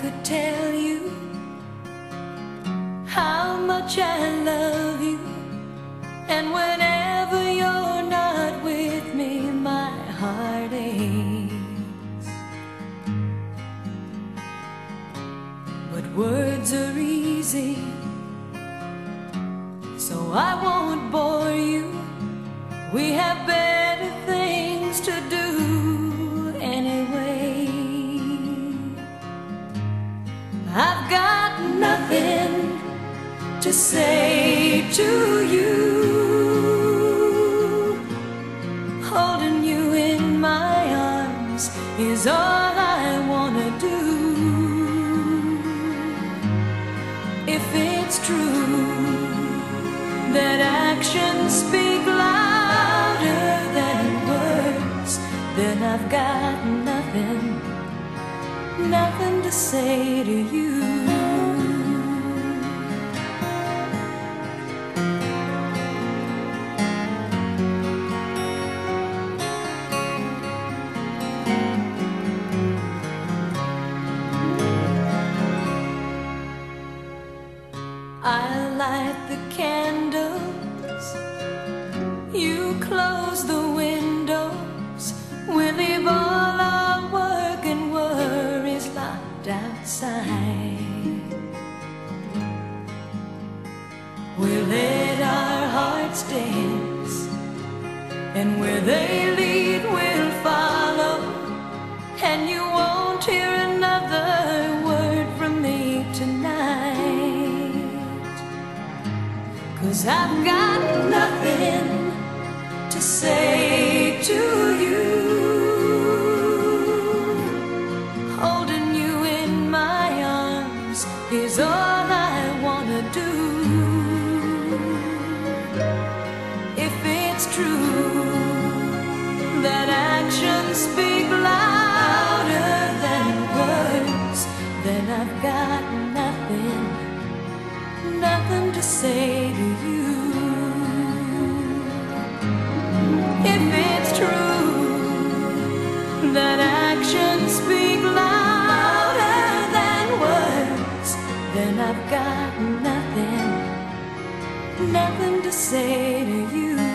could tell you how much I love you, and whenever you're not with me, my heart aches. But words are easy, so I won't bore you. We have better to say to you. Holding you in my arms is all I wanna do. If it's true that actions speak louder than words, then I've got nothing, nothing to say to you. I light the candles, you close the windows. We leave all our work and worries locked outside. We let our hearts dance, and where they lead, we'll Cause I've got nothing to say to you. Holding you in my arms is all I wanna do. If it's true that actions speak louder than words, then I've got nothing, nothing to say to you. nothing to say to you.